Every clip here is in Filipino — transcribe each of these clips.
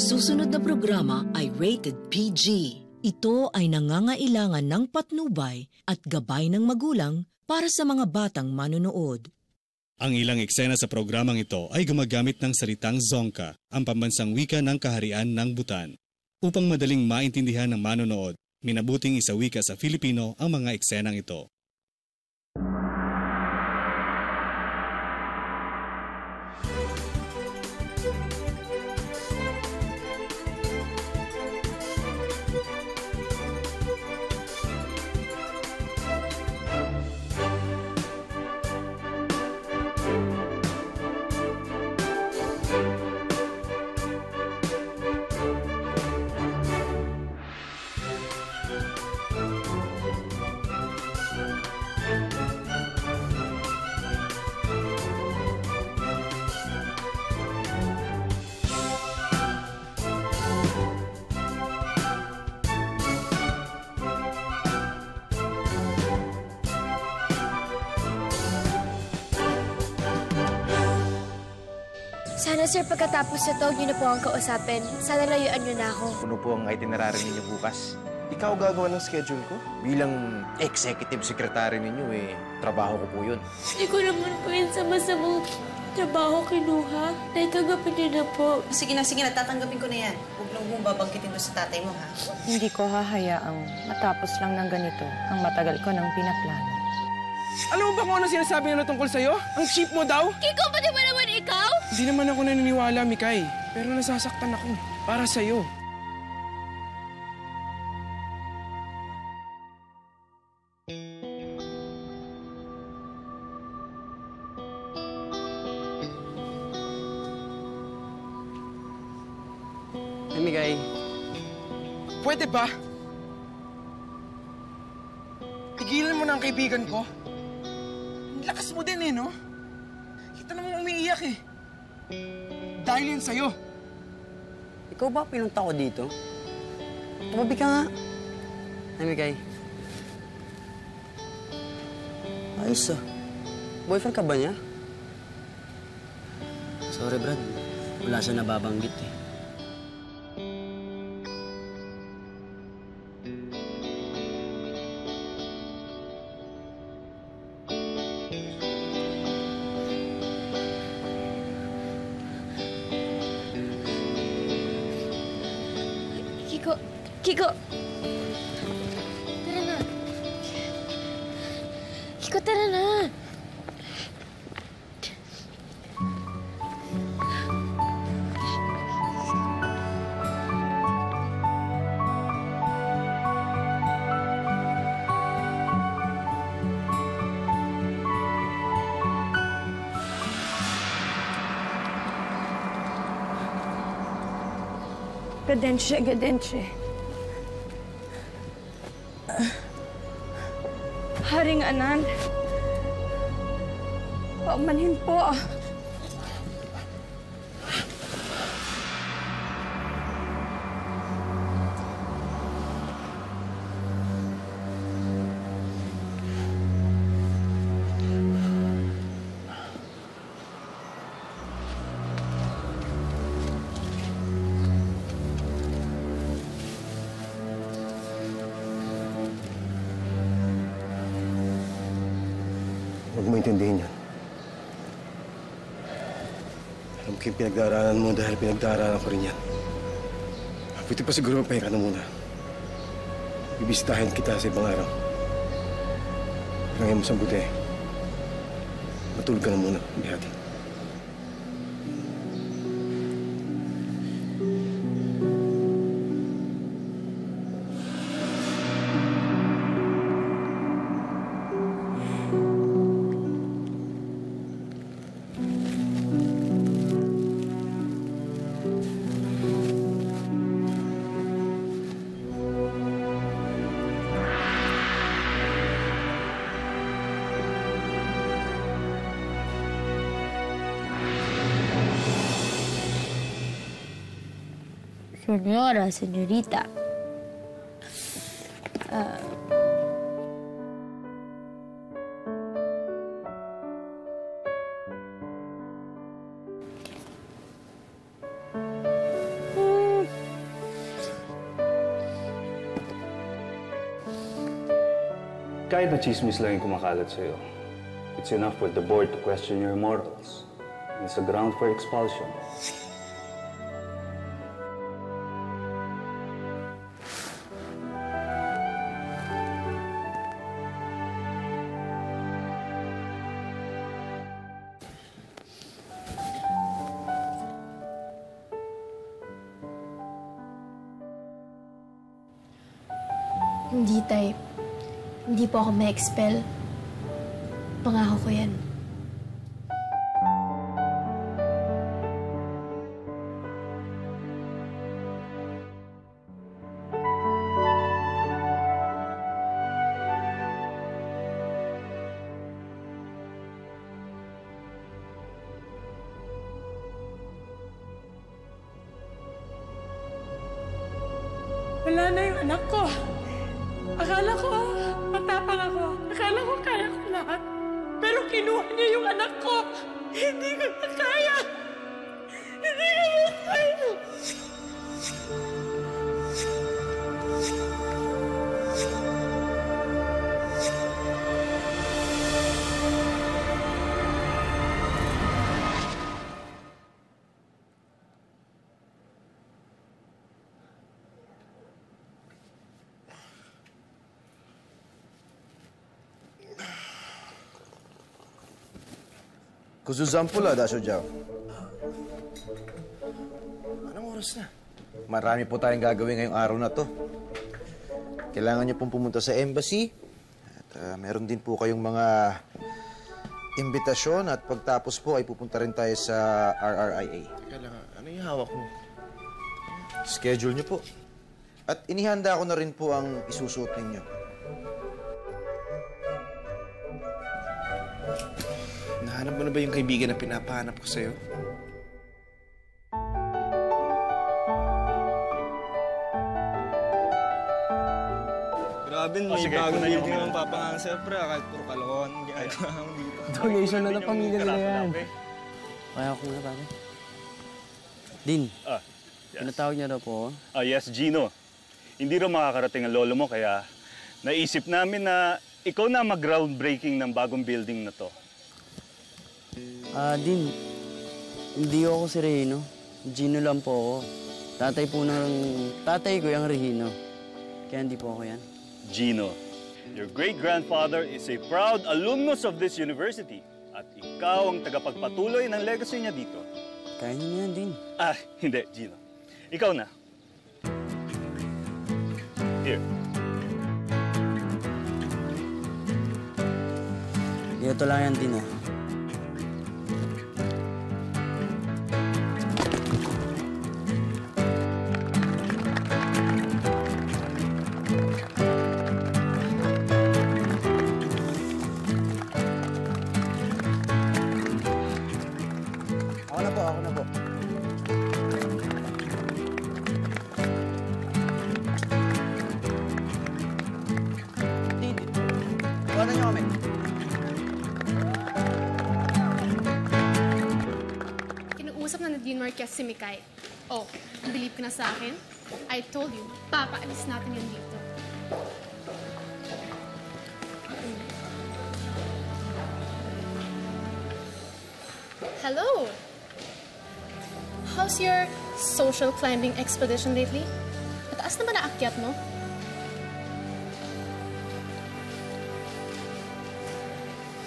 susunod na programa ay rated PG. Ito ay nangangailangan ng patnubay at gabay ng magulang para sa mga batang manonood. Ang ilang eksena sa programang ito ay gumagamit ng salitang Zonka, ang pambansang wika ng kaharian ng Butan. Upang madaling maintindihan ng manonood, minabuting isawika sa Filipino ang mga eksenang ito. Sir, pagkatapos nito, yun na po ang kausapin. Sana layuan niyo na ako. Ano po ang itinerary ninyo bukas? Ikaw gagawa ng schedule ko? Bilang executive secretary ninyo eh, trabaho ko po yun. Hindi ko naman po yun sa masamang trabaho kinuha. Naitanggapin niyo na po. Sige na, sige na, tatanggapin ko na yan. Huwag lang mong babangkitin doon sa tatay mo, ha? Hindi ko hahayaang matapos lang ng ganito ang matagal ko ng pinaplano. Alam mo ba kung ano sinasabi nila tungkol sa'yo? Ang cheap mo daw? Kiko, pati ba naman ikaw? Hindi naman ako naniniwala, Mikay. Pero nasasaktan ako. Para sa'yo. Hey, Migay. Pwede ba? Tigilan mo na ang kaibigan ko. Ang lakas mo din eh, no? Kita namang umiiyak eh. Dahil yan sa'yo. Ikaw ba pinunta ko dito? Tumabi ka nga. Hey, Migay. Ayos ah. Boyfriend ka ba niya? Sorry, Brad. Wala siya nababanggit eh. Gadinche, gadinche. Haring Anan, paumanhin po ah. Intindihin yan. Alam ko yung pinagdaraanan mo dahil pinagdaraanan ko rin yan. Pwede pa siguro mapahinga na muna. Bibisitahin kita sa ibang araw. Pero ngayon mas mabuti. Matulog ka na muna, Bihati. señora, señorita. Uh, Kahit na chismis lang yung kumakalat sa'yo, it's enough for the board to question your morals. It's a ground for expulsion. Po ako ma-expel. Pangako ko yan. Wala na yung anak ko. Akala ko, matapang ako. Akala ko kaya ko lahat. Pero kinuha niya yung anak ko. Hindi ko na kaya. Kuzuzampula, Dasho Jao. Anong oras na? Marami po tayong gagawin ngayong araw na to. Kailangan niyo pong pumunta sa embassy. At ah, meron din po kayong mga imbitasyon at pagtapos po ay pupunta rin tayo sa RRIA. Kailangan, ano yung hawak mo? Schedule niyo po. At inihanda ko na rin po ang isusuot ninyo. Na ba yung kaibigan na pinapahanap ko sa'yo? Grabe, Oh, may sige, bagong kunan niyo building muna. naman papangalan sa'yo, pre. ah, Kahit puro kalokohan ang ginagawa mo dito. Donation na ng pamilya nila yan. Kaya ako muna, pare. Din, Ah, yes. pinatawag niya daw po. Ah, yes, Gino. Hindi raw makakarating ang lolo mo, kaya naisip namin na ikaw na mag-groundbreaking ng bagong building na to. Ah, Din, hindi ako si Rehino. Gino lang po ako. Tatay po ng... Tatay ko yung Rehino. Kaya hindi po ako yan. Gino, your great-grandfather is a proud alumnus of this university at ikaw ang tagapagpatuloy ng legacy niya dito. Kaya niyo yan, Din. Ah, hindi, Gino. Ikaw na. Here. Ito lang yan, Din, ah. Si Mikay. Oh, believe ka na sa akin? I told you, papaalis natin yan dito. Hello! How's your social climbing expedition lately? Mataas na ba naakyat mo?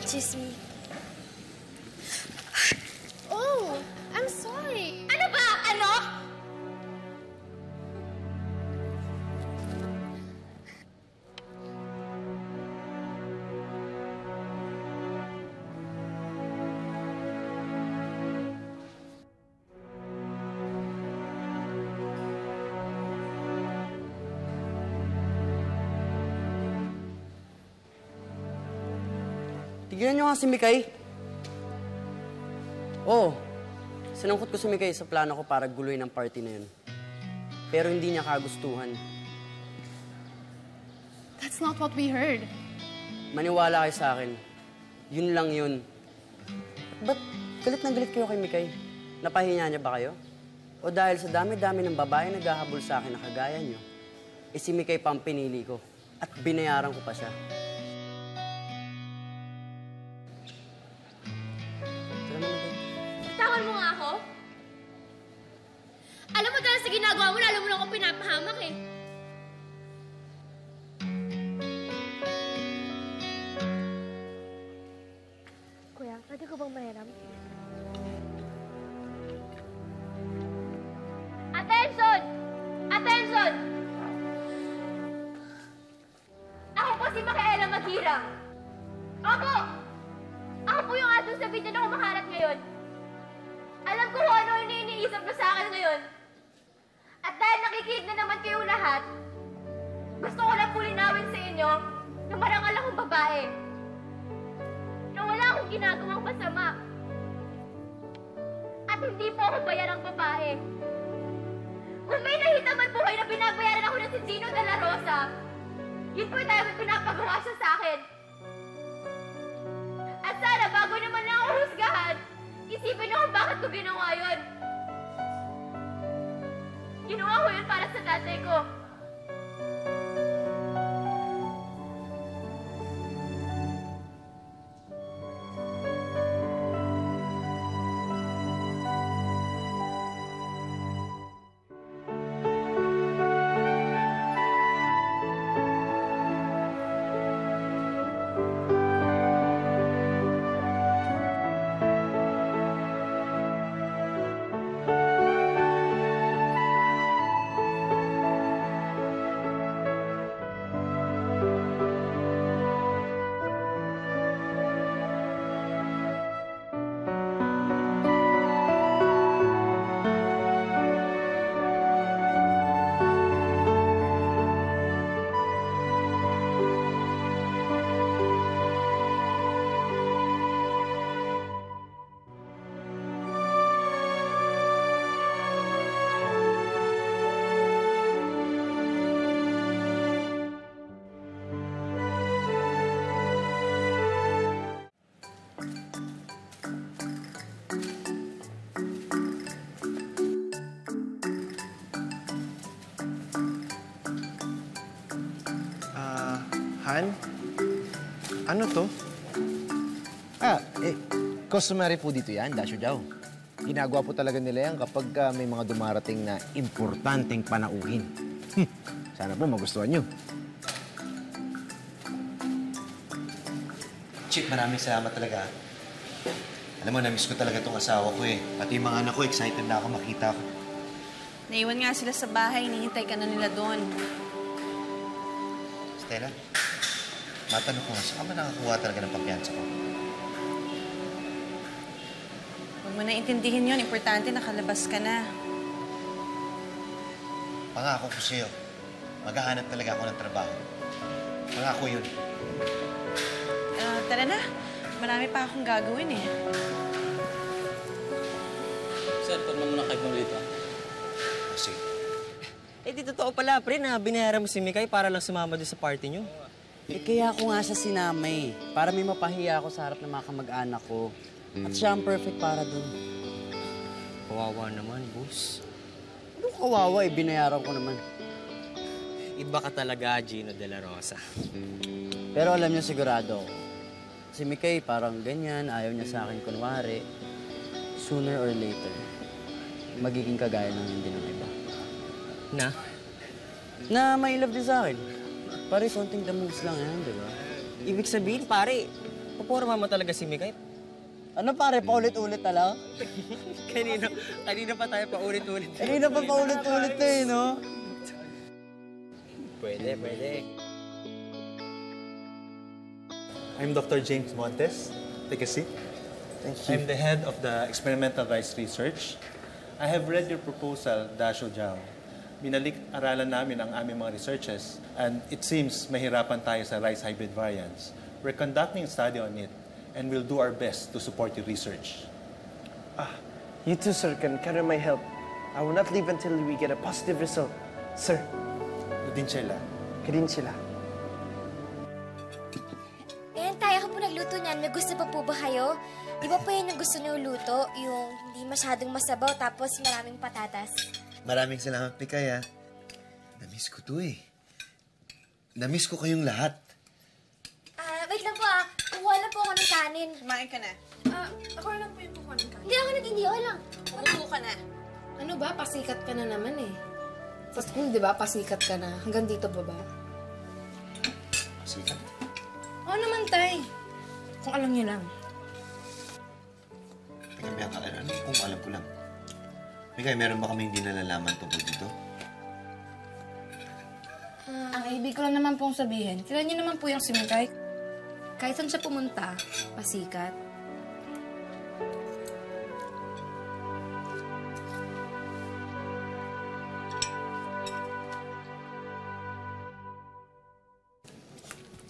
Excuse me. Tignan niyo nga si Mikay. Oo, sinangkot ko si Mikay sa plano ko para guluhin ang party na yun. Pero hindi niya kagustuhan. That's not what we heard. Maniwala kayo sa akin. Yun lang yun. Ba't galit na galit kayo kay Mikay? Napahinya niya ba kayo? O dahil sa dami-dami ng babae naghahabol sa akin na kagaya niyo, eh si Mikay pa ang pinili ko. At binayaran ko pa siya. Ginagawa mo, lalo mo na ako pinapahamak ako ng si Gino de la Rosa, yun po yung tayo pinapagawa siya sa akin. At sana bago naman na ako husgahan, isipin kung bakit ko ginawa yun. Ginawa ko yun para sa tatay ko. Han? Ano to? Ah, eh, customary po dito yan, Dasyo Daw. Ginagawa po talaga nila yan kapag ah, may mga dumarating na importanteng panauhin. Hmm, Sana po magustuhan nyo. Chip, maraming salamat talaga. Alam mo, na-miss ko talaga tong asawa ko eh. Pati yung mga anak ko, excited na ako makita ko. Naiwan nga sila sa bahay, hinihintay ka na nila doon. Stella, matanong ko nga, saan ba nakakuha talaga ng pampiyansa ko? Huwag mo na intindihin yun. Importante, nakalabas ka na. Pangako ko sa'yo, maghahanap talaga ako ng trabaho. Pangako yun. Ah, tara na. Marami pa akong gagawin eh. Sir, turno muna kayo mo dito. Sige. Eh, di totoo pala, pre, na binayaran mo si Mikay para lang sumama doon sa party nyo. Eh, kaya ako nga siya sinama eh. Para may mapahiya ako sa harap ng mga kamag-anak ko. At siya ang perfect para dun. Kawawa naman, boss. Ano kawawa eh, binayaran ko naman. Iba ka talaga, Gino De La Rosa. Pero alam niyo sigurado ako. Si Mikay parang ganyan, ayaw niya sa akin kunwari. Sooner or later, magiging kagaya ng hindi ng iba. Na? Na may love din sa akin. Pare, konting the moves lang yan, di ba? Ibig sabihin, pare, paporma mo talaga si Mikay. Ano pare, paulit-ulit na lang? kanina, kanina pa tayo paulit-ulit. Kanina pa paulit-ulit na eh, no? Pwede, pwede. I'm Dr. James Montes. Take a seat. Thank I'm the head of the experimental rice research. I have read your proposal, Dasho Jiao. Binalik-aralan namin ang aming mga researches and it seems mahirapan tayo sa rice hybrid variants. We're conducting a study on it and we'll do our best to support your research. Ah, you too, sir, can carry my help. I will not leave until we get a positive result. Sir. Din sila. Kadin sila. Eh, tayo ka po nagluto niyan. May gusto pa po ba kayo? Di ba po yan yung gusto niyo luto? Yung hindi masyadong masabaw tapos maraming patatas. Maraming salamat, Pikay, ah. Namiss ko to eh. Namiss ko kayong lahat. Ah, wait lang po ah. Kukuha lang po ako ng kanin. Kumain ka na. Ah, ako lang po yung kukuha ng kanin. Hindi ako nag-hindi, okay lang. Umupo ka na. Ano ba? Pasikat ka na naman eh. Sa school, di ba? Pasikat ka na. Hanggang dito ba ba? Sige. Oo naman, Tay. Kung alam niyo lang. May ano, ano, kung alam ko lang. Mikay, meron ba kami hindi nalalaman tungkol dito? Ang ibig ko lang naman pong sabihin, kilala niyo naman po yung si Mikay. Kahit saan siya pumunta, pasikat.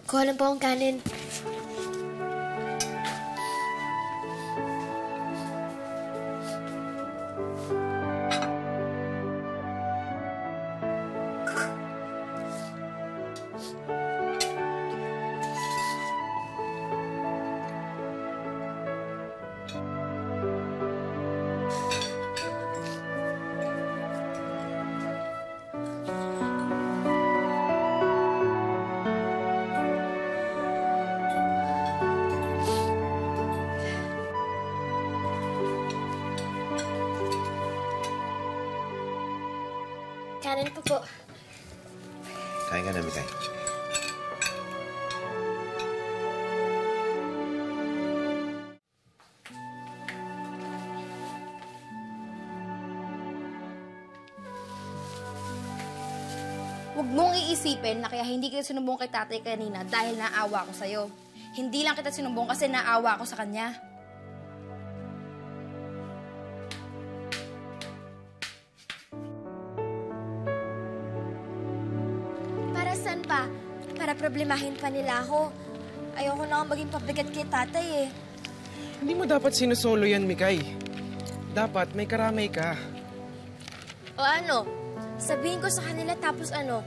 Kuha lang po akong kanin. Kanin po po. Kain ka na, Mikay. Huwag mong iisipin na kaya hindi kita sinumbong kay tatay kanina dahil naawa ko sa'yo. Hindi lang kita sinumbong kasi naawa ko sa kanya. Para problemahin pa nila ako. Ayoko na akong maging pabigat kay tatay eh. Hindi mo dapat sinusolo yan, Mikay. Dapat may karamay ka. O ano? Sabihin ko sa kanila tapos ano?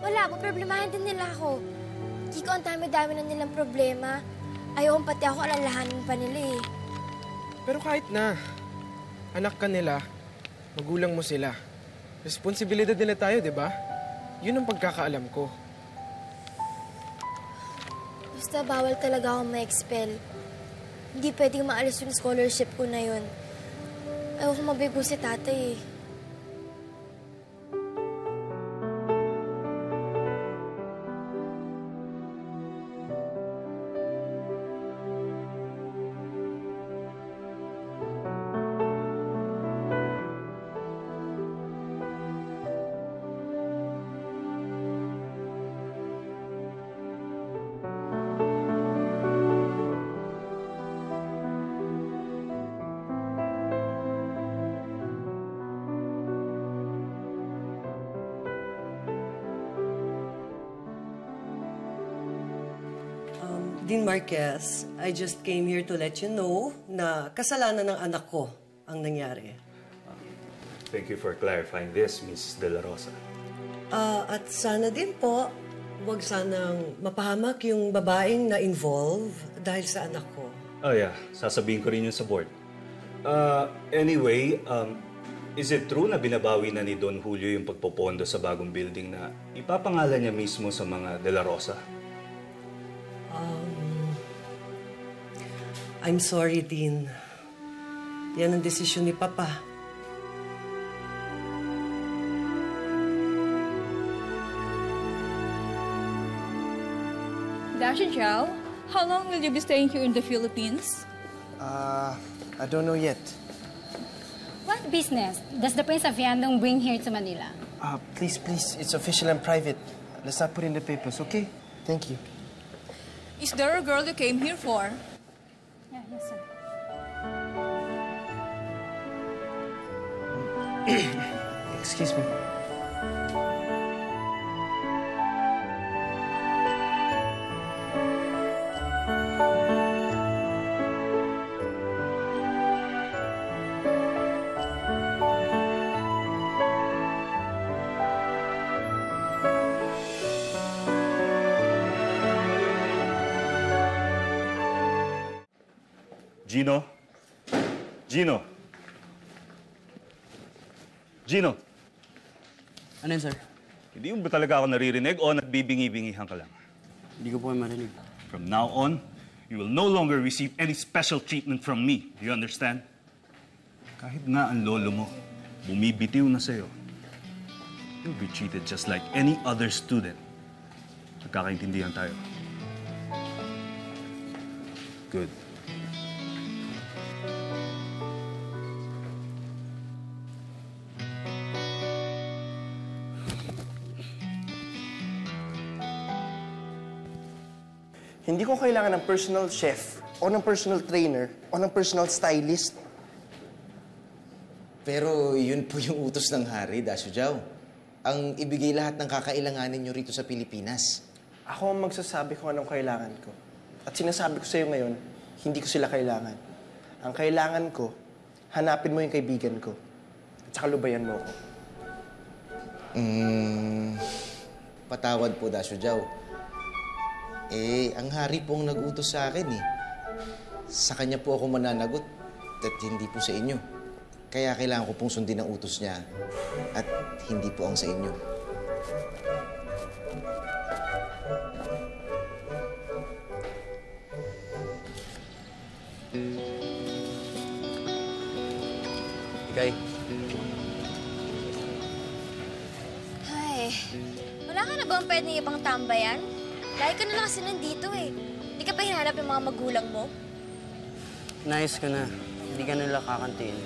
Wala, problemahin din nila ako. Kiko, ang dami-dami na nilang problema. Ayoko pati ako alalahanin pa nila eh. Pero kahit na, anak ka nila, magulang mo sila. Responsibilidad nila tayo, di ba? Yun ang pagkakaalam ko. Basta bawal talaga akong ma-expel. Hindi pwedeng maalis yung scholarship ko na yun. Ayoko mabigo si tatay eh. Marquez, I just came here to let you know na kasalanan ng anak ko ang nangyari. Thank you for clarifying this, Miss De La Rosa. Ah, at sana din po, wag sanang mapahamak yung babaeng na involve dahil sa anak ko. Oh yeah, sasabihin ko rin yun sa board. Uh, anyway, um, is it true na binabawi na ni Don Julio yung pagpopondo sa bagong building na ipapangalan niya mismo sa mga De La Rosa? Um, I'm sorry, Dean. Yan ang desisyon ni Papa. Dasha Zhao, how long will you be staying here in the Philippines? Uh, I don't know yet. What business does the Prince of Yandong bring here to Manila? Uh, please, please, it's official and private. Let's not put in the papers, okay? Thank you. Is there a girl you came here for? Yes, sir. Excuse me. Gino? Gino? Gino? Ano yun, sir? Hindi mo ba talaga ako naririnig o nagbibingi-bingihan ka lang? Hindi ko po kayo marinig. From now on, You will no longer receive any special treatment from me. Do you understand? Kahit nga ang lolo mo, bumibitiw na sa'yo. You'll be treated just like any other student. Nagkakaintindihan tayo. Good. Hindi ko kailangan ng personal chef o ng personal trainer o ng personal stylist. Pero yun po yung utos ng hari, Dasyo Jow. Ang ibigay lahat ng kakailanganin nyo rito sa Pilipinas. Ako ang magsasabi kung anong kailangan ko. At sinasabi ko sa'yo ngayon, hindi ko sila kailangan. Ang kailangan ko, hanapin mo yung kaibigan ko. At saka lubayan mo ako. Hmm, patawad po, Dasyo Jow. Eh, ang hari po ang nag-utos sa akin eh. Sa kanya po ako mananagot at hindi po sa inyo. Kaya kailangan ko pong sundin ang utos niya at hindi po ang sa inyo. Mikay, Ay, wala ka na bang pwedeng ibang tambayan? Lagi ka na lang kasi nandito eh. Hindi ka ba hinahanap yung mga magulang mo? nice ka na. Hindi ka nila kakantiin.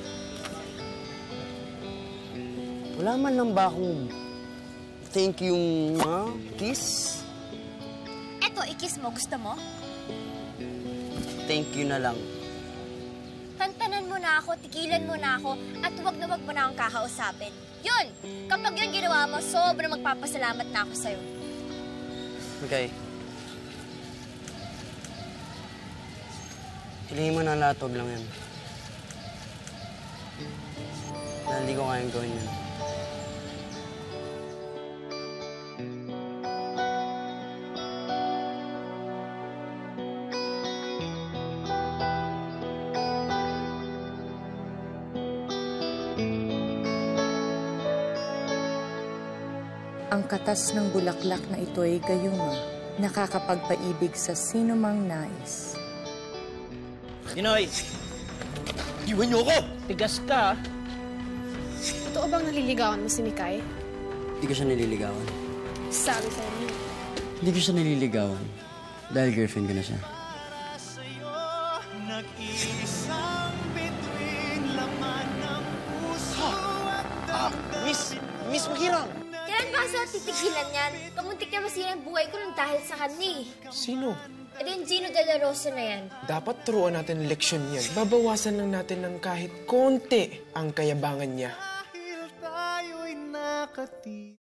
Wala man lang ba akong thank you, ma? Kiss? Eto, ikis mo. Gusto mo? Thank you na lang. Tantanan mo na ako, tigilan mo na ako, at huwag na huwag mo na akong kakausapin. Yun! Kapag yun ginawa mo, sobrang magpapasalamat na ako sa'yo. Okay. Hilingin mo na lahat, huwag lang yan. Dahil hindi ko kayang gawin yan. Ang katas ng bulaklak na ito ay gayuma, nakakapagpaibig sa sino mang nais. Ninoy! Iwan niyo ako! Tigas ka. Totoo bang naliligawan mo si Mikay? Hindi ko siya nililigawan. Sabi sa'yo niya. Hindi ko siya nililigawan. Dahil girlfriend ko na siya. Ah, Miss! Miss Mahirang! Kailan ba sa titigilan yan? Kamuntik na masira ang buhay ko nang dahil sa kanya eh. Sino? E di yung Gino De La Rosa na yan. Dapat turuan natin ang leksyon yan. Babawasan lang natin ng kahit konti ang kayabangan niya. tayo'y nakati